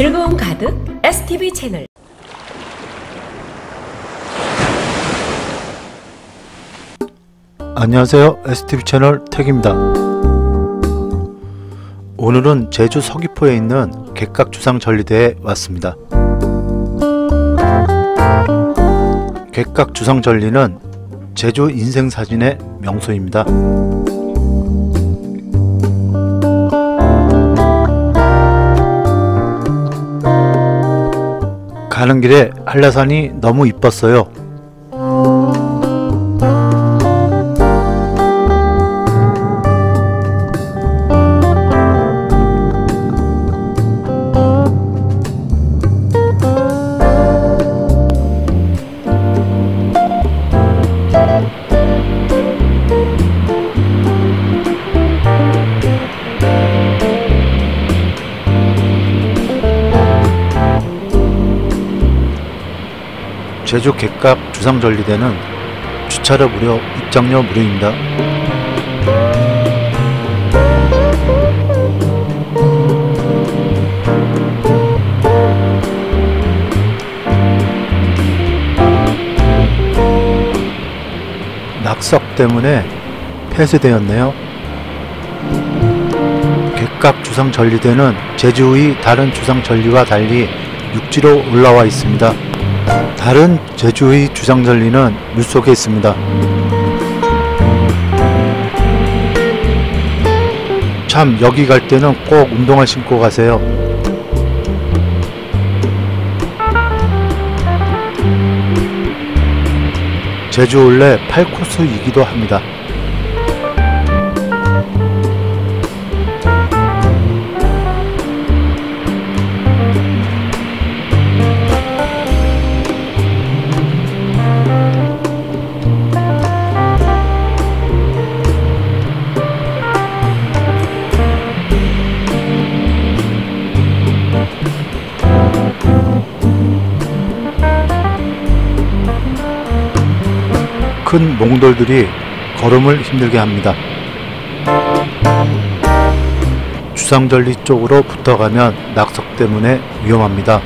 즐거움 가득 STV 채널 안녕하세요. STV 채널 택입니다. 오늘은 제주 서귀포에 있는 객각주상 전리대에 왔습니다. 객각주상 전리는 제주 인생사진의 명소입니다. 가는 길에 한라산이 너무 이뻤어요. 제주 객각 주상전리대는 주차료 무료, 입장료 무료입니다. 낙석 때문에 폐쇄되었네요. 객각 주상전리대는 제주의 다른 주상전리와 달리 육지로 올라와 있습니다. 다른 제주의 주상전리는 물 속에 있습니다. 참 여기 갈 때는 꼭 운동화 신고 가세요. 제주 올레 8코스이기도 합니다. 큰 몽돌들이 걸음을 힘들게 합니다. 주상절리 쪽으로 붙어가면 낙석 때문에 위험합니다.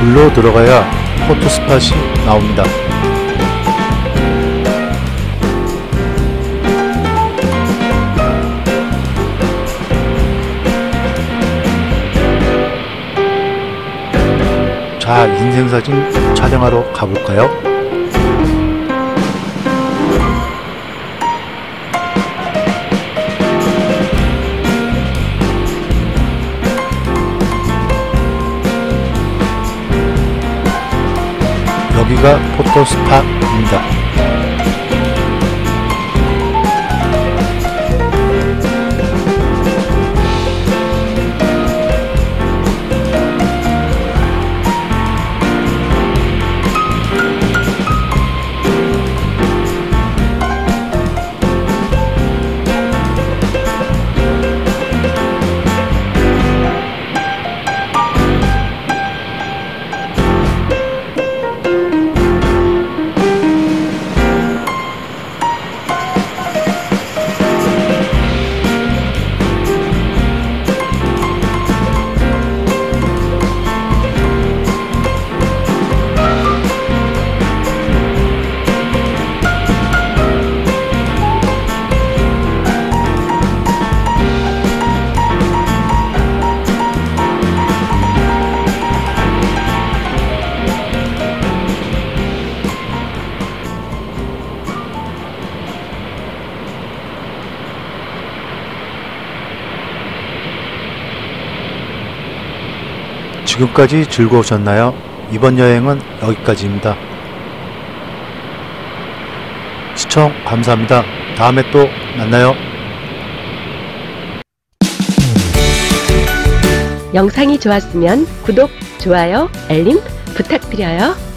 굴로 들어가야 포토스팟이 나옵니다. 자, 인생사진 촬영하러 가볼까요? 여기가 포토스팟입니다. 지금까지 즐거우셨나요? 이번 여행은 여기까지입니다. 시청 감사합니다. 다음에 또 만나요. 영상이 좋았으면 구독, 좋아요, 알림 부탁드려요.